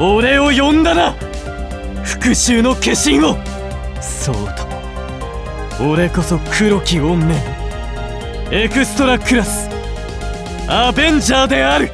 俺を呼んだな。復讐の化身を。そうと。も俺こそ黒き怨念。エクストラクラス。アベンジャーである。